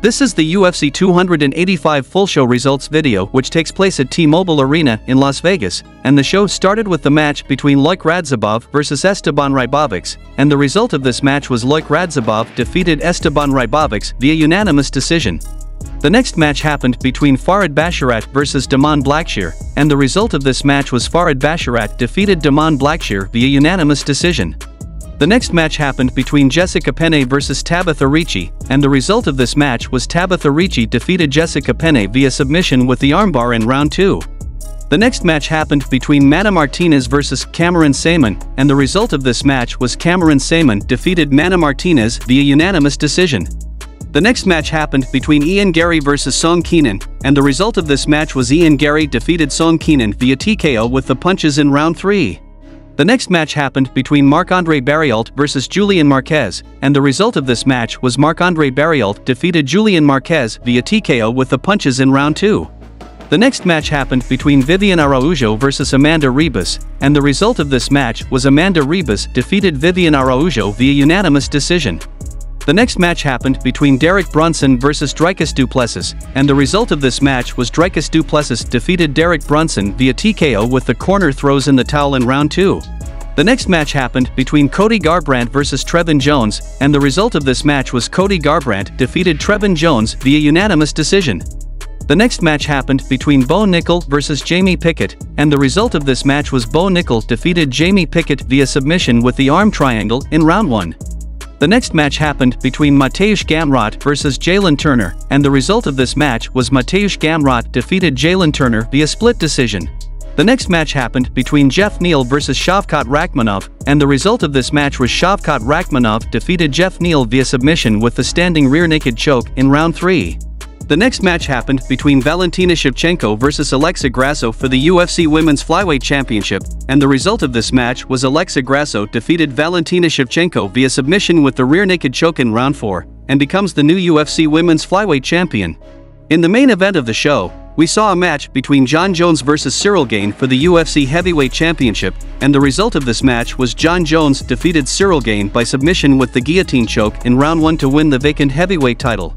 This is the UFC 285 full show results video which takes place at T-Mobile Arena in Las Vegas, and the show started with the match between Loik Radzhabov versus Esteban Ribovics, and the result of this match was Loik Radzhabov defeated Esteban Ribovics via unanimous decision. The next match happened between Farid Basharat versus Damon Blackshear, and the result of this match was Farid Basharat defeated Damon Blackshear via unanimous decision. The next match happened between Jessica Penne versus Tabatha Ricci, and the result of this match was Tabatha Ricci defeated Jessica Penne via submission with the armbar in round 2. The next match happened between Mana Martinez versus Cameron Saaiman, and the result of this match was Cameron Saaiman defeated Mana Martinez via unanimous decision. The next match happened between Ian Garry versus Song Kenan, and the result of this match was Ian Garry defeated Song Kenan via TKO with the punches in round 3. The next match happened between Marc-Andre Barriault versus Julian Marquez, and the result of this match was Marc-Andre Barriault defeated Julian Marquez via TKO with the punches in round 2. The next match happened between Viviane Araujo versus Amanda Ribas, and the result of this match was Amanda Ribas defeated Viviane Araujo via unanimous decision. The next match happened between Derek Brunson versus Dricus Du Plessis, and the result of this match was Dricus Du Plessis defeated Derek Brunson via TKO with the corner throws in the towel in round 2. The next match happened between Cody Garbrandt versus Trevin Jones, and the result of this match was Cody Garbrandt defeated Trevin Jones via unanimous decision. The next match happened between Bo Nickal versus Jamie Pickett, and the result of this match was Bo Nickal defeated Jamie Pickett via submission with the arm triangle in round 1. The next match happened between Mateusz Gamrot versus Jalin Turner, and the result of this match was Mateusz Gamrot defeated Jalin Turner via split decision. The next match happened between Geoff Neal versus Shavkat Rakhmonov, and the result of this match was Shavkat Rakhmonov defeated Geoff Neal via submission with the standing rear naked choke in round 3. The next match happened between Valentina Shevchenko versus Alexa Grasso for the UFC Women's Flyweight Championship, and the result of this match was Alexa Grasso defeated Valentina Shevchenko via submission with the rear naked choke in round 4, and becomes the new UFC Women's Flyweight Champion. In the main event of the show, we saw a match between Jon Jones versus Ciryl Gane for the UFC Heavyweight Championship, and the result of this match was Jon Jones defeated Ciryl Gane by submission with the guillotine choke in round 1 to win the vacant heavyweight title.